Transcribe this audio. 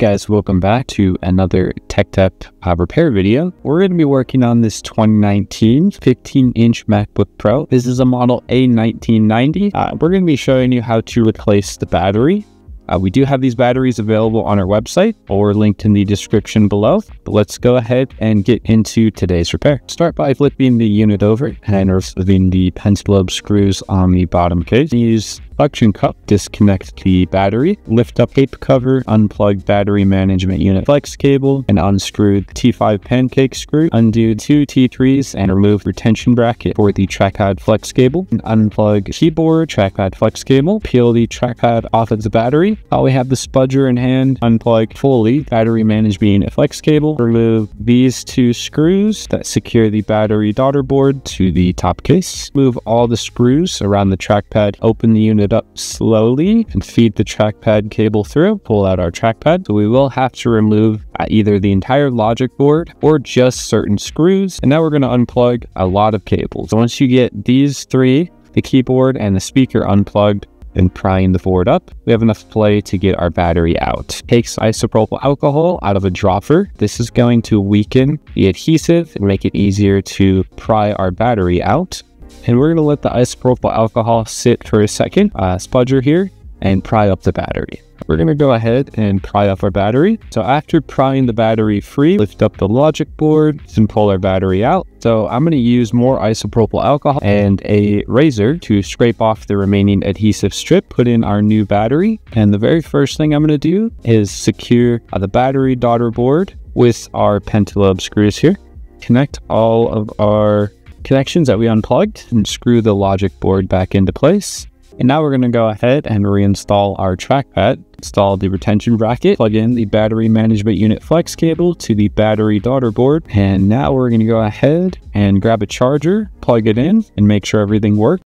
Guys, welcome back to another Tekdep uh, repair video. We're going to be working on this 2019 15-inch MacBook Pro. This is a model A1990. Uh, we're going to be showing you how to replace the battery uh, we do have these batteries available on our website or linked in the description below. But let's go ahead and get into today's repair. Start by flipping the unit over and removing the pentalobe screws on the bottom case. Use suction cup, disconnect the battery, lift up tape cover, unplug battery management unit flex cable, and unscrew the T5 pancake screw, undo two T3s, and remove retention bracket for the trackpad flex cable, and unplug keyboard, trackpad flex cable, peel the trackpad off of the battery. While we have the spudger in hand, unplug fully battery management unit flex cable, remove these two screws that secure the battery daughter board to the top case, move all the screws around the trackpad, open the unit it up slowly and feed the trackpad cable through, pull out our trackpad. So we will have to remove uh, either the entire logic board or just certain screws. And now we're going to unplug a lot of cables. So once you get these three, the keyboard and the speaker unplugged, and prying the board up, we have enough play to get our battery out. Takes isopropyl alcohol out of a dropper. This is going to weaken the adhesive and make it easier to pry our battery out and we're going to let the isopropyl alcohol sit for a second, uh, spudger here, and pry up the battery. We're going to go ahead and pry off our battery. So after prying the battery free, lift up the logic board and pull our battery out. So I'm going to use more isopropyl alcohol and a razor to scrape off the remaining adhesive strip, put in our new battery. And the very first thing I'm going to do is secure uh, the battery daughter board with our pentalobe screws here. Connect all of our connections that we unplugged and screw the logic board back into place. And now we're going to go ahead and reinstall our trackpad, install the retention bracket, plug in the battery management unit flex cable to the battery daughter board. And now we're going to go ahead and grab a charger, plug it in and make sure everything works.